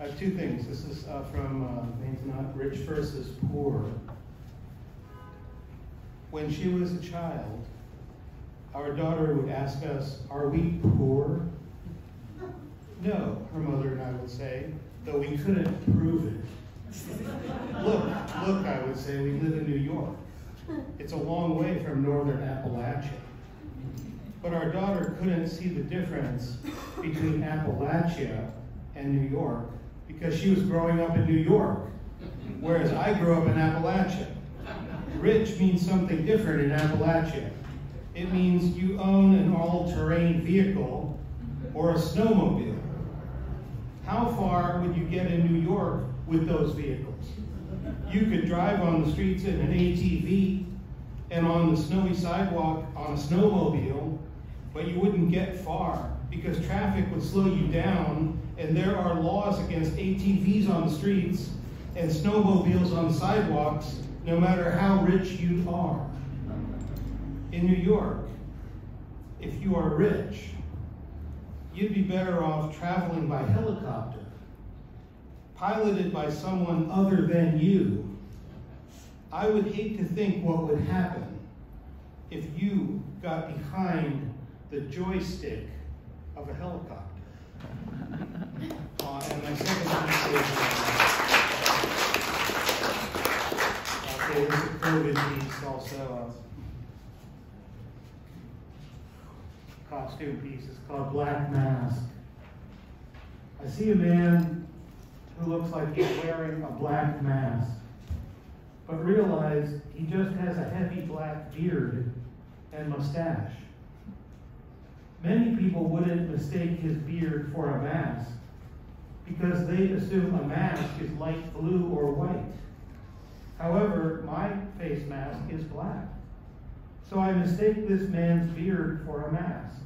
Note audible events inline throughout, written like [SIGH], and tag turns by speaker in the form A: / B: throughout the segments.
A: I have two things. This is uh, from, uh, not Rich versus Poor. When she was a child, our daughter would ask us, Are we poor? No, her mother and I would say, though we couldn't prove it. Look, look, I would say, we live in New York. It's a long way from northern Appalachia. But our daughter couldn't see the difference between Appalachia and New York because she was growing up in New York, whereas I grew up in Appalachia. Rich means something different in Appalachia. It means you own an all-terrain vehicle or a snowmobile. How far would you get in New York with those vehicles? You could drive on the streets in an ATV and on the snowy sidewalk on a snowmobile, but you wouldn't get far because traffic would slow you down and there are laws against ATVs on the streets and snowmobiles on sidewalks no matter how rich you are. In New York, if you are rich, you'd be better off traveling by helicopter, piloted by someone other than you. I would hate to think what would happen if you got behind the joystick of a helicopter. [LAUGHS] Uh, and my second piece is uh, okay, this is a COVID piece also. Uh, costume piece. It's called Black Mask. I see a man who looks like he's wearing a black mask, but realize he just has a heavy black beard and mustache. Many people wouldn't mistake his beard for a mask because they assume a mask is light blue or white. However, my face mask is black. So I mistake this man's beard for a mask.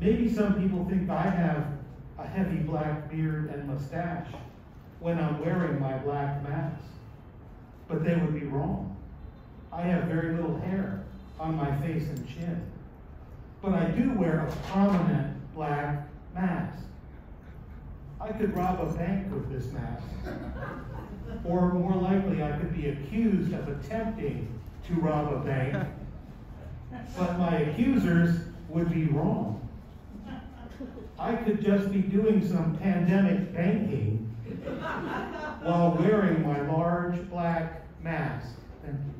A: Maybe some people think I have a heavy black beard and mustache when I'm wearing my black mask. But they would be wrong. I have very little hair on my face and chin. But I do wear a prominent black mask. I could rob a bank with this mask. Or more likely, I could be accused of attempting to rob a bank. But my accusers would be wrong. I could just be doing some pandemic banking while wearing my large black mask. Thank you.